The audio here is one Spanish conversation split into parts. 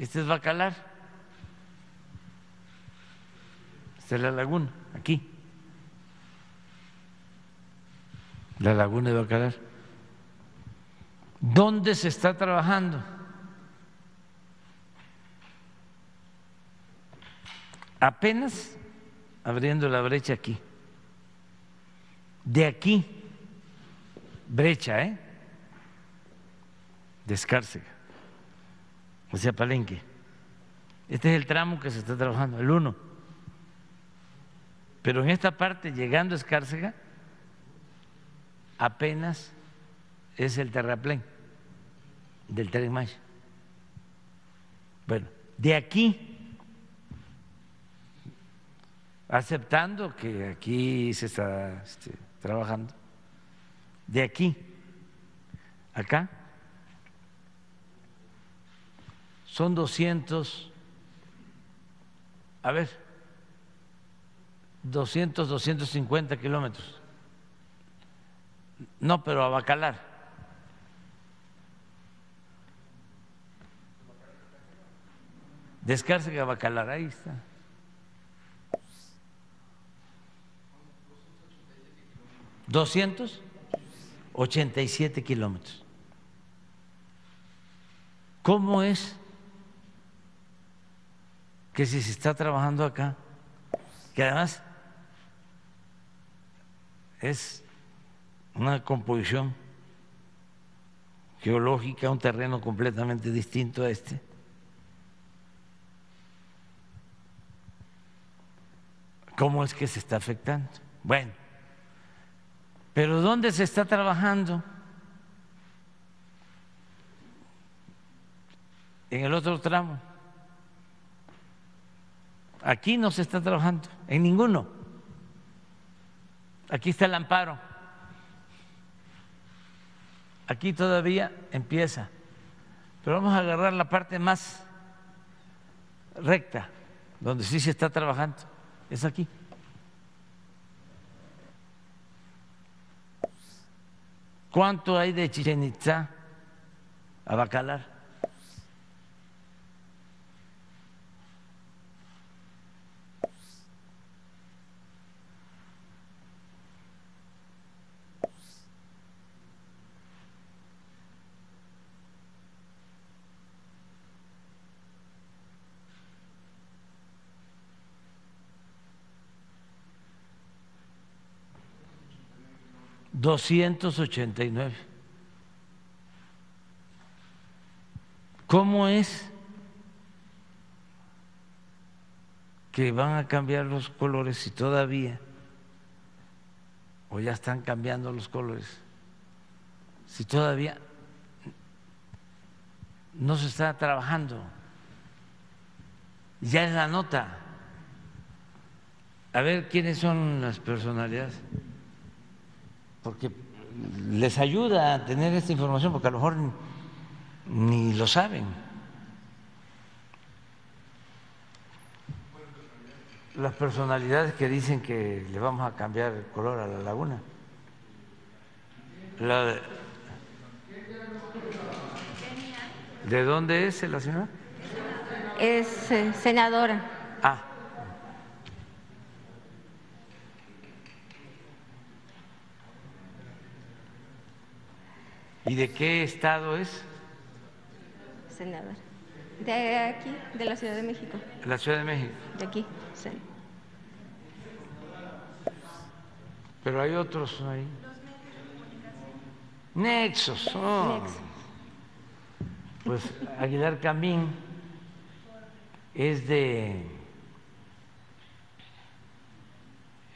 Este es Bacalar. Esta es la laguna, aquí. La laguna de Bacalar. ¿Dónde se está trabajando? Apenas abriendo la brecha aquí. De aquí, brecha, ¿eh? De Sea, Palenque. Este es el tramo que se está trabajando, el uno. Pero en esta parte, llegando a Escárcega, apenas es el terraplén del Tren Maya. Bueno, de aquí aceptando que aquí se está este, trabajando, de aquí, acá, son 200, a ver, 200, 250 kilómetros. No, pero a Bacalar. Descárcega Bacalar, ahí está. 287 kilómetros. ¿Cómo es que si se está trabajando acá, que además es una composición geológica, un terreno completamente distinto a este, ¿cómo es que se está afectando? Bueno, pero ¿dónde se está trabajando? En el otro tramo. Aquí no se está trabajando, en ninguno. Aquí está el amparo. Aquí todavía empieza. Pero vamos a agarrar la parte más recta, donde sí se está trabajando. Es aquí. ¿Cuánto hay de Chichen Itza a Bacalar? Nueve. ¿Cómo es que van a cambiar los colores si todavía, o ya están cambiando los colores, si todavía no se está trabajando? Ya es la nota. A ver quiénes son las personalidades porque les ayuda a tener esta información, porque a lo mejor ni lo saben. Las personalidades que dicen que le vamos a cambiar el color a la laguna. de, dónde es la señora? Es eh, senadora. Ah. ¿Y de qué estado es? Senador. De aquí, de la Ciudad de México. ¿De la Ciudad de México? De aquí, sí. Pero hay otros ahí. Nexos. Oh. Nexos. Pues Aguilar Camín es de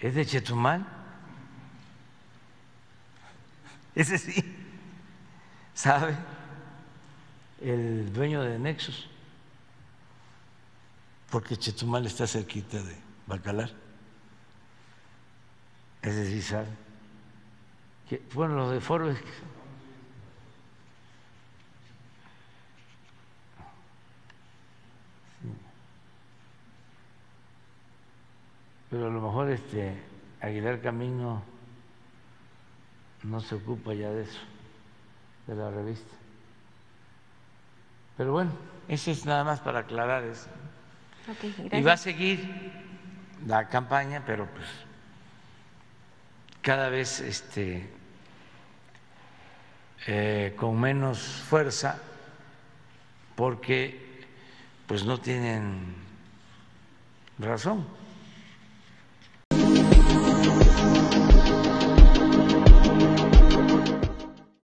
es de Chetumal. Ese sí sabe el dueño de Nexus, porque Chetumal está cerquita de Bacalar. Es decir, sabe. Que, bueno, los de Forbes. Pero a lo mejor este Aguilar Camino no se ocupa ya de eso de la revista. Pero bueno. Eso es nada más para aclarar eso. Y va a seguir la campaña, pero pues cada vez este, eh, con menos fuerza, porque pues no tienen razón.